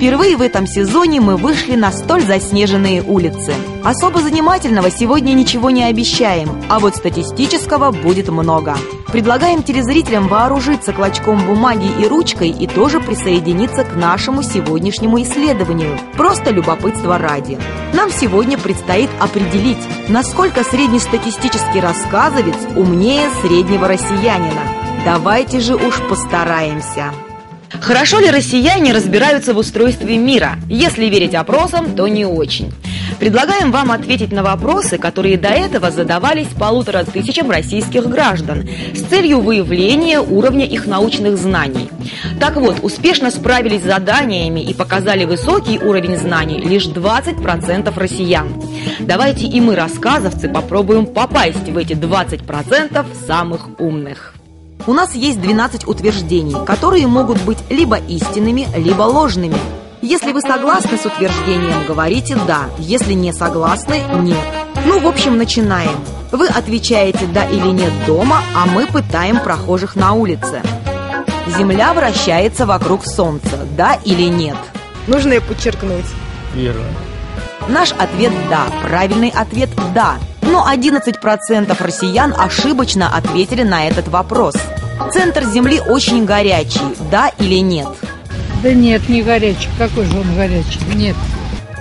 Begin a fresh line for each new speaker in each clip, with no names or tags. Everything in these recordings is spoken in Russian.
Впервые в этом сезоне мы вышли на столь заснеженные улицы. Особо занимательного сегодня ничего не обещаем, а вот статистического будет много. Предлагаем телезрителям вооружиться клочком бумаги и ручкой и тоже присоединиться к нашему сегодняшнему исследованию. Просто любопытство ради. Нам сегодня предстоит определить, насколько среднестатистический рассказовец умнее среднего россиянина. Давайте же уж постараемся. Хорошо ли россияне разбираются в устройстве мира? Если верить опросам, то не очень. Предлагаем вам ответить на вопросы, которые до этого задавались полутора тысячам российских граждан с целью выявления уровня их научных знаний. Так вот, успешно справились с заданиями и показали высокий уровень знаний лишь 20% россиян. Давайте и мы, рассказовцы, попробуем попасть в эти 20% самых умных. У нас есть 12 утверждений, которые могут быть либо истинными, либо ложными. Если вы согласны с утверждением, говорите «да», если не согласны – «нет». Ну, в общем, начинаем. Вы отвечаете «да» или «нет» дома, а мы пытаем прохожих на улице. Земля вращается вокруг Солнца, да или нет?
Нужно ее подчеркнуть.
Верно.
Наш ответ «да». Правильный ответ «да». Но 11% россиян ошибочно ответили на этот вопрос. Центр Земли очень горячий, да или нет?
Да нет, не горячий. Какой же он горячий? Нет.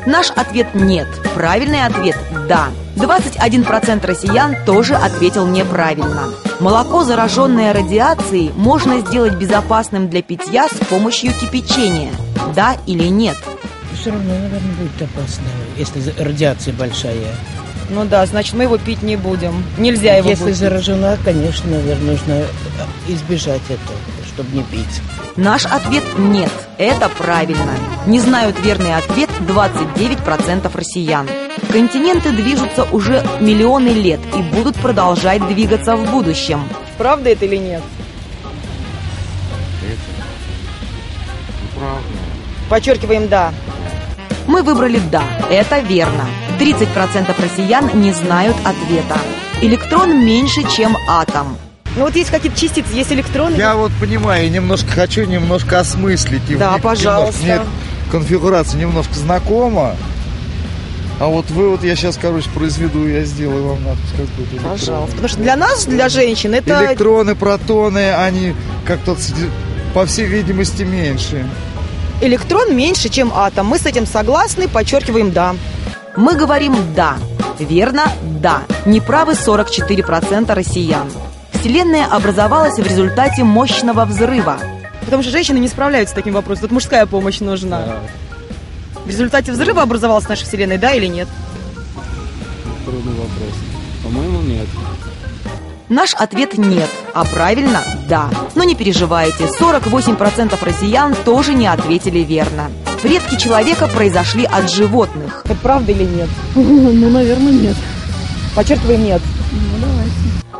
Наш ответ «нет». Правильный ответ «да». 21% россиян тоже ответил неправильно. Молоко, зараженное радиацией, можно сделать безопасным для питья с помощью кипячения. Да или нет?
Все равно, наверное, будет опасно, если радиация большая.
Ну да, значит, мы его пить не будем. Нельзя его
Если
будет.
заражена, конечно, наверное, нужно избежать этого, чтобы не пить.
Наш ответ «нет». Это правильно. Не знают верный ответ 29% россиян. Континенты движутся уже миллионы лет и будут продолжать двигаться в будущем.
Правда это или нет?
Правда.
Подчеркиваем «да».
Мы выбрали «да». Это верно. 30% россиян не знают ответа. Электрон меньше, чем атом.
Ну вот есть какие-то частицы, есть электроны.
Я вот понимаю, и немножко хочу немножко осмыслить. И
Да,
мне
пожалуйста.
немножко- Мне конфигурация немножко знакома. А вот вывод я сейчас, короче, произведу, я сделаю вам надпись какую-то. электронную.
Пожалуйста. Потому что для нас, для женщин, это...
Электроны, протоны, они как-то, по всей видимости, меньше.
Электрон меньше, чем атом. Мы с этим согласны, подчеркиваем «да».
Мы говорим «да». Верно? Да. Неправы 44% россиян. Вселенная образовалась в результате мощного взрыва.
Потому что женщины не справляются с таким вопросом. Тут мужская помощь нужна. В результате взрыва образовалась наша Вселенная, да или нет?
Трудный вопрос. По-моему, нет.
Наш ответ нет, а правильно – да. Но не переживайте, 48% россиян тоже не ответили верно. Предки человека произошли от животных.
Это правда или нет?
Ну, наверное, нет.
Подчеркиваем «нет».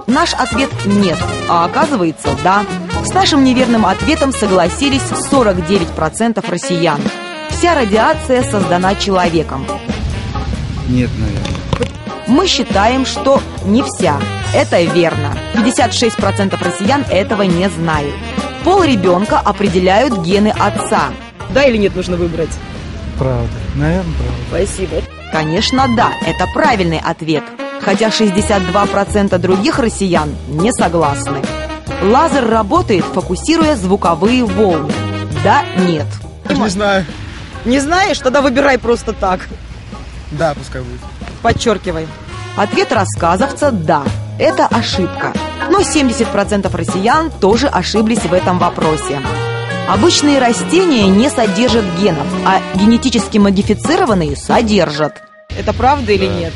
Наш ответ – нет, а оказывается – да. С нашим неверным ответом согласились 49% россиян. Вся радиация создана человеком.
Нет, наверное.
Мы считаем, что не вся. Это верно. 56% россиян этого не знают. Пол ребенка определяют гены отца.
Да или нет нужно выбрать?
Правда. Наверное, правда.
Спасибо.
Конечно, да, это правильный ответ. Хотя 62% других россиян не согласны. Лазер работает, фокусируя звуковые волны. Да, нет.
Не знаю.
Не знаешь? Тогда выбирай просто так.
Да, пускай будет.
Подчеркивай.
Ответ рассказовца – да. Это ошибка. Но 70% россиян тоже ошиблись в этом вопросе. Обычные растения не содержат генов, а генетически модифицированные содержат.
Это правда или нет?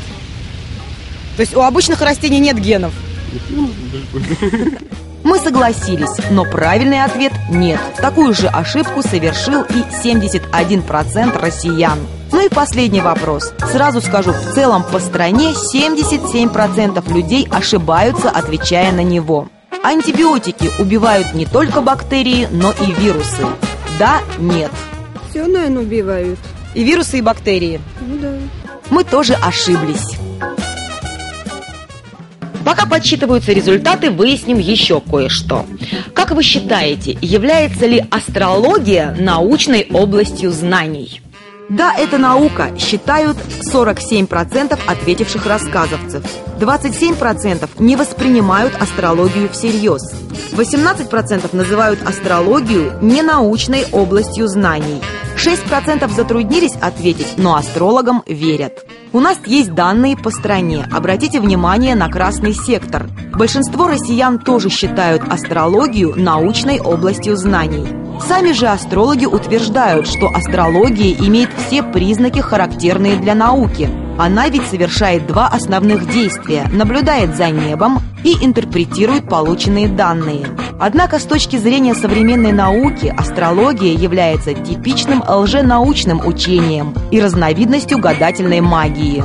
То есть у обычных растений нет генов.
Мы согласились, но правильный ответ – нет. Такую же ошибку совершил и 71% россиян. Ну и последний вопрос. Сразу скажу, в целом по стране 77% людей ошибаются, отвечая на него. Антибиотики убивают не только бактерии, но и вирусы. Да, нет.
Все, наверное, убивают.
И вирусы, и бактерии.
Ну да.
Мы тоже ошиблись. Пока подсчитываются результаты, выясним еще кое-что. Как вы считаете, является ли астрология научной областью знаний? Да, это наука, считают 47% ответивших рассказовцев. 27% не воспринимают астрологию всерьез. 18% называют астрологию ненаучной областью знаний. 6% затруднились ответить, но астрологам верят. У нас есть данные по стране. Обратите внимание на красный сектор. Большинство россиян тоже считают астрологию научной областью знаний. Сами же астрологи утверждают, что астрология имеет все признаки, характерные для науки. Она ведь совершает два основных действия – наблюдает за небом и интерпретирует полученные данные. Однако с точки зрения современной науки астрология является типичным лженаучным учением и разновидностью гадательной магии.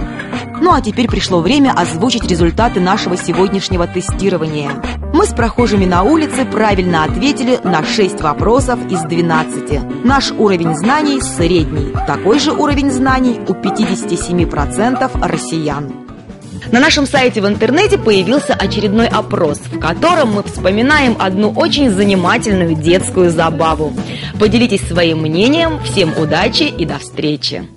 Ну а теперь пришло время озвучить результаты нашего сегодняшнего тестирования. Мы с прохожими на улице правильно ответили на 6 вопросов из 12. Наш уровень знаний средний. Такой же уровень знаний у 57% россиян. На нашем сайте в интернете появился очередной опрос, в котором мы вспоминаем одну очень занимательную детскую забаву. Поделитесь своим мнением. Всем удачи и до встречи!